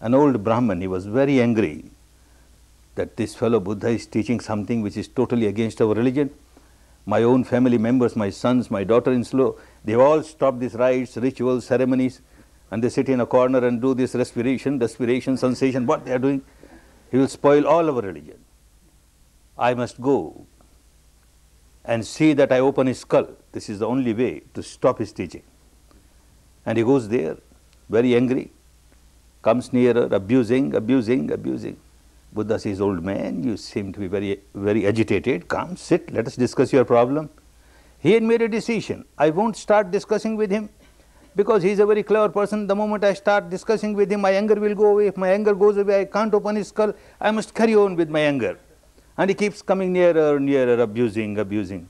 An old Brahman, he was very angry that this fellow Buddha is teaching something which is totally against our religion. My own family members, my sons, my daughter-in-law, they've all stopped these rites, rituals, ceremonies, and they sit in a corner and do this respiration, respiration, sensation, what they are doing. He will spoil all our religion. I must go and see that I open his skull. This is the only way to stop his teaching. And he goes there, very angry, comes nearer, abusing, abusing, abusing. Buddha says, old man, you seem to be very, very agitated. Come, sit, let us discuss your problem. He had made a decision. I won't start discussing with him because he is a very clever person. The moment I start discussing with him, my anger will go away. If my anger goes away, I can't open his skull. I must carry on with my anger. And he keeps coming nearer, nearer, abusing, abusing.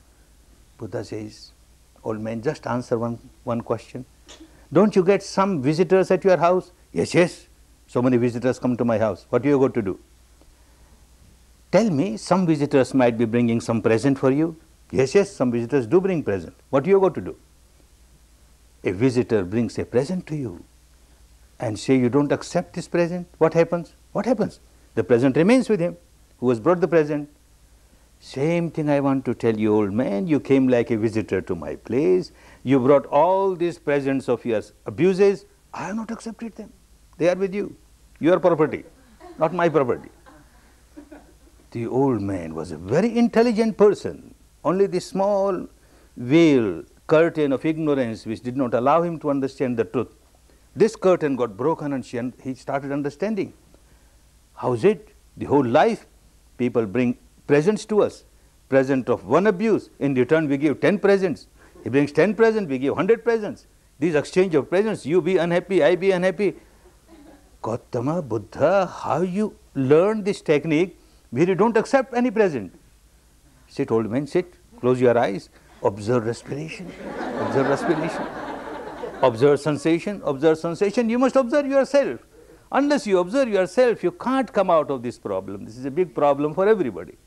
Buddha says, old man, just answer one, one question. Don't you get some visitors at your house? Yes, yes. So many visitors come to my house. What are you going to do? Tell me, some visitors might be bringing some present for you. Yes, yes, some visitors do bring present. What are you going to do? A visitor brings a present to you and say you don't accept this present. What happens? What happens? The present remains with him who has brought the present. Same thing I want to tell you, old man. You came like a visitor to my place. You brought all these presents of your abuses. I have not accepted them. They are with you. Your property, not my property. The old man was a very intelligent person. Only the small veil, curtain of ignorance which did not allow him to understand the truth. This curtain got broken and she, he started understanding. How is it? The whole life people bring presents to us. Present of one abuse, in return we give 10 presents. He brings 10 presents, we give 100 presents. This exchange of presents, you be unhappy, I be unhappy. Gautama, Buddha, how you learn this technique where you don't accept any present? Sit, old man, sit, close your eyes, observe respiration, observe respiration, observe sensation, observe sensation. You must observe yourself. Unless you observe yourself, you can't come out of this problem. This is a big problem for everybody.